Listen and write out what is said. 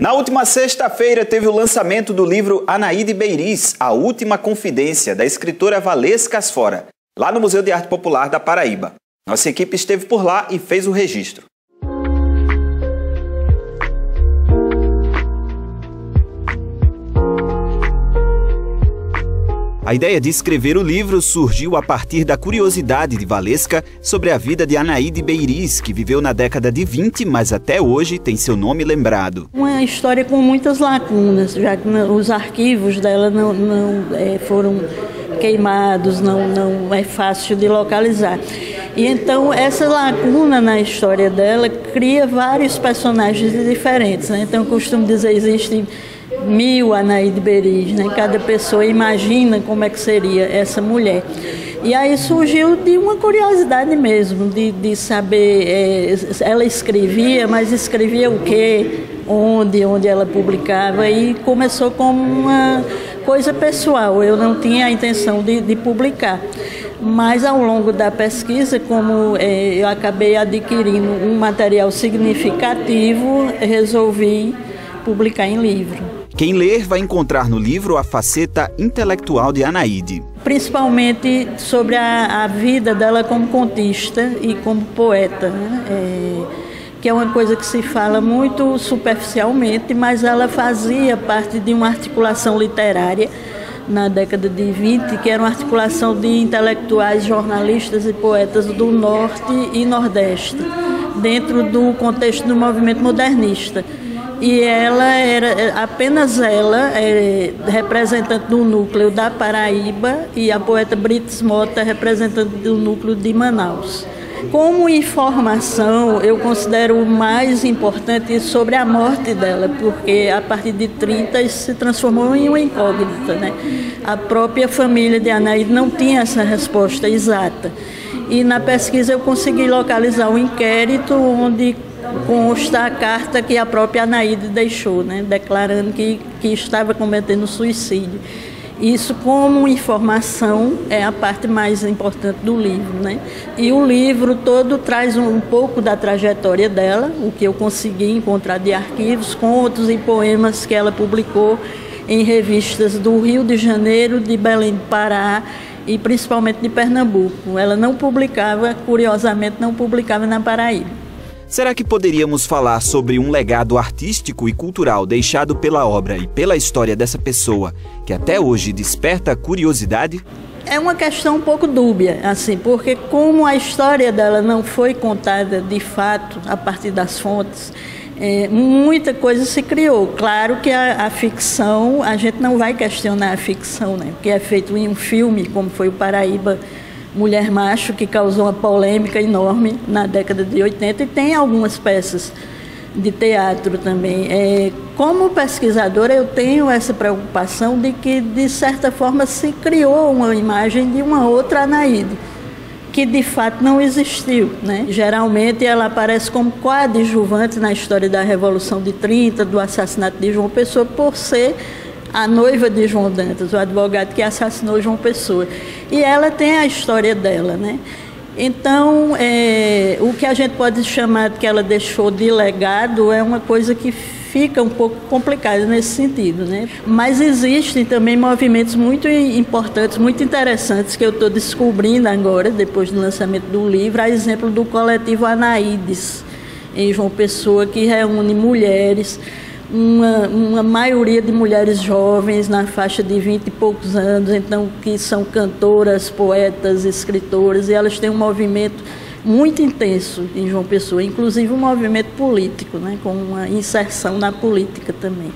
Na última sexta-feira teve o lançamento do livro Anaíde Beiriz, A Última Confidência, da escritora Valesca Asfora, lá no Museu de Arte Popular da Paraíba. Nossa equipe esteve por lá e fez o registro. A ideia de escrever o livro surgiu a partir da curiosidade de Valesca sobre a vida de Anaíde Beiriz, que viveu na década de 20, mas até hoje tem seu nome lembrado. Uma história com muitas lacunas, já que os arquivos dela não, não é, foram queimados, não, não é fácil de localizar. E então essa lacuna na história dela cria vários personagens diferentes. Né? Então eu costumo dizer, existem mil Anaíde Beris, né? Cada pessoa imagina como é que seria essa mulher. E aí surgiu de uma curiosidade mesmo, de, de saber, é, ela escrevia, mas escrevia o quê, onde, onde ela publicava, e começou como uma coisa pessoal, eu não tinha a intenção de, de publicar. Mas ao longo da pesquisa, como é, eu acabei adquirindo um material significativo, resolvi publicar em livro. Quem ler vai encontrar no livro a faceta intelectual de Anaíde. Principalmente sobre a, a vida dela como contista e como poeta, né? é, que é uma coisa que se fala muito superficialmente, mas ela fazia parte de uma articulação literária na década de 20, que era uma articulação de intelectuais, jornalistas e poetas do Norte e Nordeste, dentro do contexto do movimento modernista e ela era apenas ela, é, representante do núcleo da Paraíba, e a poeta Brites Mota, representante do núcleo de Manaus. Como informação, eu considero o mais importante sobre a morte dela, porque a partir de 30 isso se transformou em uma incógnita. Né? A própria família de Anaíde não tinha essa resposta exata. E na pesquisa eu consegui localizar um inquérito onde consta a carta que a própria Anaíde deixou, né, declarando que, que estava cometendo suicídio. Isso, como informação, é a parte mais importante do livro. Né? E o livro todo traz um, um pouco da trajetória dela, o que eu consegui encontrar de arquivos, contos e poemas que ela publicou em revistas do Rio de Janeiro, de Belém do Pará e principalmente de Pernambuco. Ela não publicava, curiosamente, não publicava na Paraíba. Será que poderíamos falar sobre um legado artístico e cultural deixado pela obra e pela história dessa pessoa, que até hoje desperta curiosidade? É uma questão um pouco dúbia, assim, porque como a história dela não foi contada de fato a partir das fontes, é, muita coisa se criou. Claro que a, a, ficção, a gente não vai questionar a ficção, né? Porque é feito em um filme, como foi o Paraíba Mulher Macho, que causou uma polêmica enorme na década de 80, e tem algumas peças de teatro também. É, como pesquisadora, eu tenho essa preocupação de que, de certa forma, se criou uma imagem de uma outra Anaíde, que de fato não existiu. Né? Geralmente ela aparece como coadjuvante na história da Revolução de 30, do assassinato de João Pessoa, por ser a noiva de João Dantas, o advogado que assassinou João Pessoa. E ela tem a história dela, né? Então, é, o que a gente pode chamar que ela deixou de legado é uma coisa que fica um pouco complicada nesse sentido, né? Mas existem também movimentos muito importantes, muito interessantes que eu estou descobrindo agora, depois do lançamento do livro, a exemplo do coletivo Anaídes, em João Pessoa, que reúne mulheres uma, uma maioria de mulheres jovens na faixa de 20 e poucos anos, então que são cantoras, poetas, escritoras, e elas têm um movimento muito intenso em João Pessoa, inclusive um movimento político, né, com uma inserção na política também.